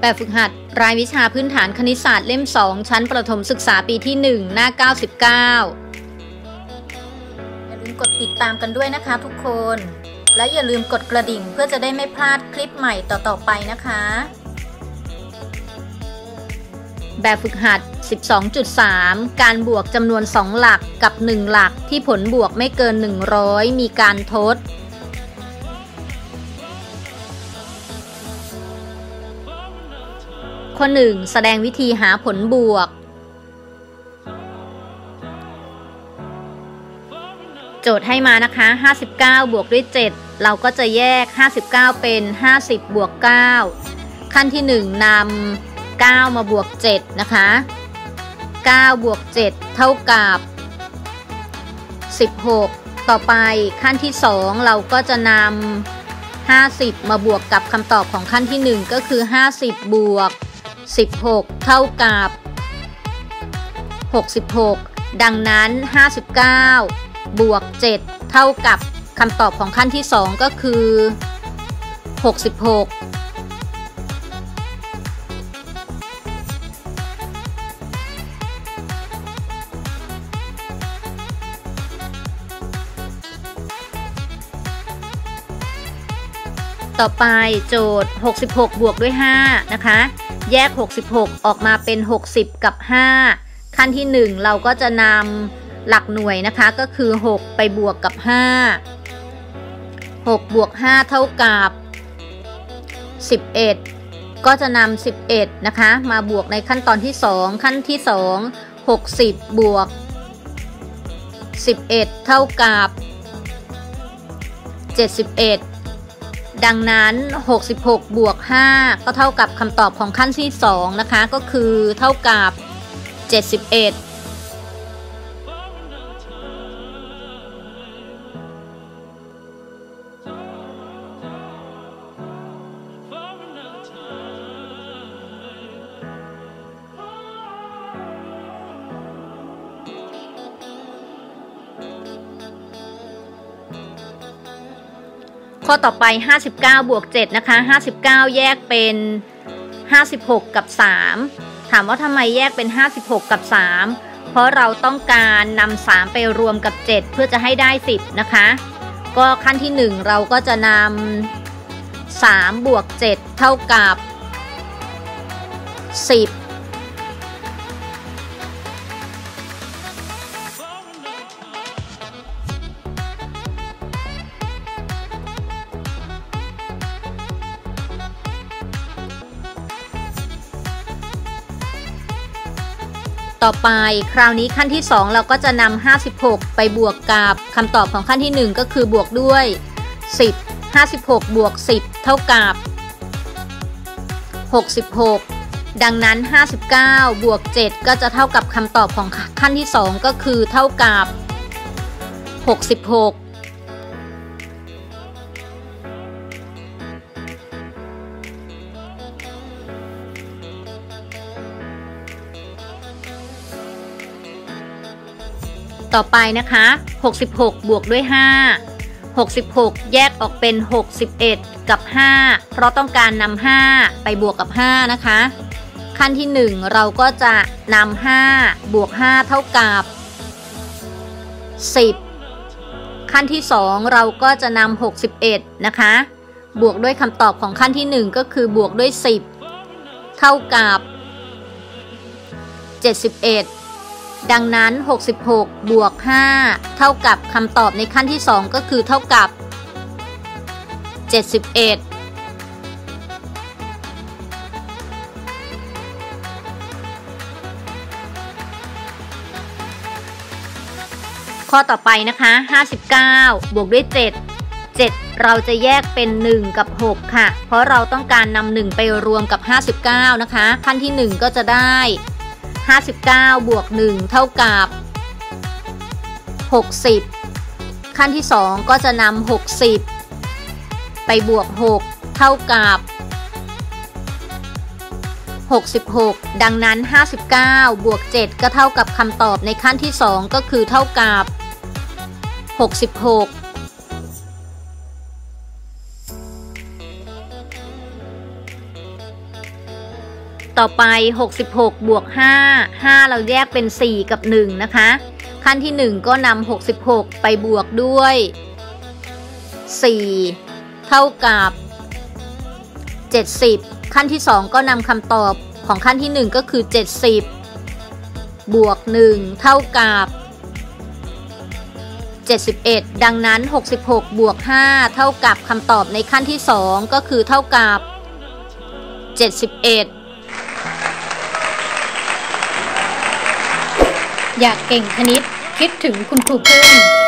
แบบฝึกหัดรายวิชาพื้นฐานคณิตศาสตร์เล่ม 2 ชั้นประถมศึกษาปีที่ 1 หน้า 99 อย่าลืมกดติดตามกันด้วยนะคะทุกคน และอย่าลืมกดกระดิ่งเพื่อจะได้ไม่พลาดคลิปใหม่ต่อ ๆ ไปนะคะ แบบฝึกหัด 12.3 การบวกจำนวน 2 หลักกับ 1 หลักที่ผลบวกไม่เกิน 100 มีการทด ข้อ 1 แสดงวิธีหาผลบวก โจทย์ให้มานะคะ 59 บวกด้วย 7 เราก็จะแยก 59 เป็น 50 บวก 9 ขั้นที่ 1นำ9 มาบวก 7 นะคะ 9 บวก 7 เท่ากับ 16 ต่อไปขั้นที่ 2 เราก็จะนำ50 มาบวกกับคำตอบของขั้นที่ 1 ก็คือ 50 บวก 16 เท่ากับ 66 ดังนั้น 59 บวก 7 เท่ากับคำตอบของขั้นที่ 2 ก็คือ 66 ต่อไปโจทย์ 66 บวกด้วย 5 นะคะ แยก 66 ออกมาเป็น 60 กับ 5 ขั้นที่ 1 เราก็จะนำหลักหน่วยนะคะก็คือ 6 ไปบวกกับ 5 6 บวก 5 เท่ากับ 11 ก็จะนำ11 นะคะ มาบวกในขั้นตอนที่ 2 ขั้นที่ 2 60 บวก 11 เท่ากับ 71 ดังนั้น 66 บวก 5 ก็เท่ากับคำตอบของขั้นที่ 2 นะคะ ก็คือเท่ากับ 71 ข้อต่อไป 59 บวก 7 นะคะ 59 แยกเป็น 56 กับ 3 ถามว่าทำไมแยกเป็น 56 กับ 3 เพราะเราต้องการนำ3ไปรวมกับ 7 เพื่อจะให้ได้ 10 นะคะ ก็ขั้นที่ 1 เราก็จะนำ3บวก 7 เท่ากับ 10 ต่อไปคราวนี้ขั้นที่ 2 เราก็จะนำ56 ไปบวกกับคำตอบของขั้นที่ 1 ก็คือบวกด้วย 10 56 บวก 10 เท่ากับ 66 ดังนั้น 59 บวก 7 ก็จะเท่ากับคำตอบของขั้นที่ 2 ก็คือเท่ากับ 66 ต่อไปนะคะ 66 บวกด้วย 5 66 แยกออกเป็น 61 กับ 5 เพราะต้องการนำ5ไปบวกกับ 5 นะคะ ขั้นที่ 1 เราก็จะนำ5บวก 5 เท่ากับ 10 ขั้นที่ 2 เราก็จะนำ61 นะคะ บวกด้วยคำตอบของขั้นที่ 1 ก็คือบวกด้วย 10 เท่ากับ 71 ดังนั้น 66 บวก 5 เท่ากับคำตอบในขั้นที่ 2 ก็คือเท่ากับ 71ข้อต่อไปนะคะ 59 บวกด้วย 7 7 เราจะแยกเป็น 1 กับ 6 ค่ะ เพราะเราต้องการนำ1ไปรวมกับ 59 นะคะ ขั้นที่ 1 ก็จะได้ 59 บวก 1 เท่ากับ 60 ขั้นที่ 2 ก็จะนำ60 ไปบวก 6 เท่ากับ 66 ดังนั้น 59 บวก 7 ก็เท่ากับคำตอบในขั้นที่ 2 ก็คือเท่ากับ 66 ต่อไป 66 บวก 5 5 เราแยกเป็น 4 กับ 1 นะคะ ขั้นที่ 1 ก็นำ66 ไปบวกด้วย 4 เท่ากับ 70 ขั้นที่ 2 ก็นำคำตอบของขั้นที่ 1 ก็คือ 70 บวก 1 เท่ากับ 71 ดังนั้น 66 บวก 5 เท่ากับคำตอบในขั้นที่ 2 ก็คือเท่ากับ 71 อยากเก่งคณิต คิดถึงคุณครูพึ่ง